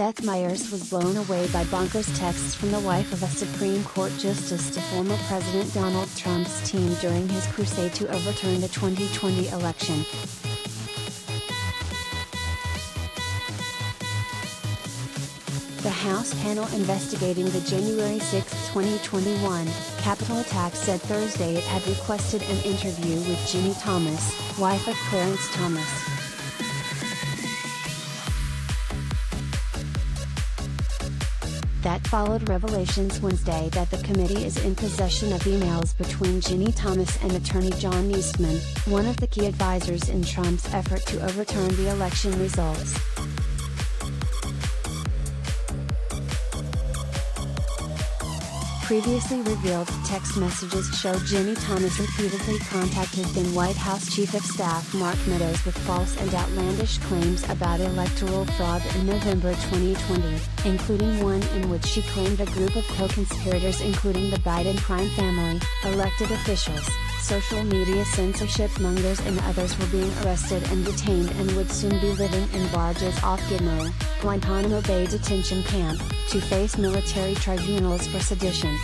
Seth Meyers was blown away by bonkers texts from the wife of a Supreme Court justice to former President Donald Trump's team during his crusade to overturn the 2020 election. The House panel investigating the January 6, 2021, Capitol attack said Thursday it had requested an interview with Ginni Thomas, wife of Clarence Thomas. That followed revelations Wednesday that the committee is in possession of emails between Ginni Thomas and attorney John Eastman, one of the key advisors in Trump's effort to overturn the election results. Previously revealed text messages show Ginni Thomas repeatedly contacted then White House Chief of Staff Mark Meadows with false and outlandish claims about electoral fraud in November 2020, including one in which she claimed a group of co-conspirators including the Biden crime family, elected officials, social media censorship mongers and others were being arrested and detained and would soon be living in barges off Gitmo, Guantanamo Bay detention camp, to face military tribunals for sedition.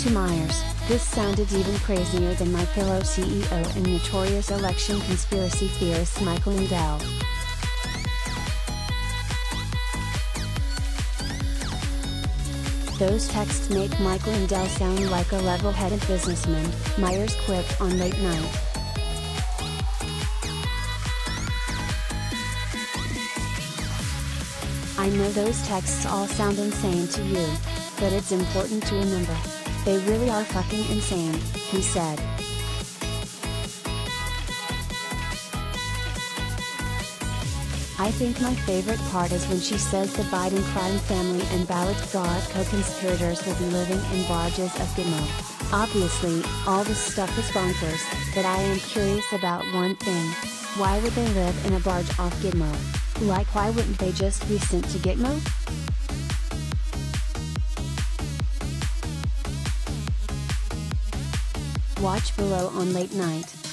To Meyers, this sounded even crazier than MyPillow CEO and notorious election conspiracy theorist Michael Lindell. Those texts make Michael Lindell sound like a level-headed businessman, Meyers quipped on late night. I know those texts all sound insane to you, but it's important to remember. They really are fucking insane, he said. I think my favorite part is when she says the Biden crime family and ballot fraud co-conspirators will be living in barges of Gitmo. Obviously, all this stuff is bonkers, but I am curious about one thing. Why would they live in a barge off Gitmo? Like why wouldn't they just be sent to Gitmo? Watch below on late night.